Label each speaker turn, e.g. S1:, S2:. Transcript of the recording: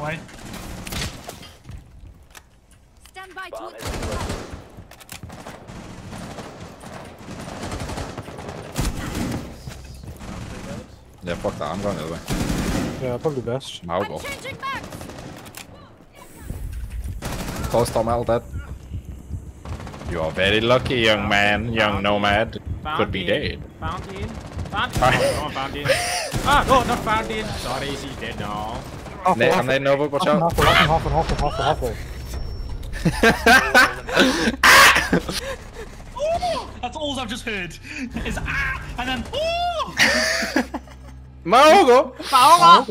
S1: way.
S2: Stand by to
S3: has.
S4: Yeah, fuck that. I'm going the other way.
S5: Yeah, probably best.
S4: I'll go. Close Tom L dead. You are very lucky, young man, young nomad. Could be dead.
S6: Fountain. Fountain. Oh, no, fountain. Ah, no, not fountain. Sorry, she's dead now.
S5: Half
S4: Nee, I'm letting over, watch out.
S5: Half half half half half half
S1: That's all I've just heard. Is ah, and then oh.
S4: Maogo!
S5: half.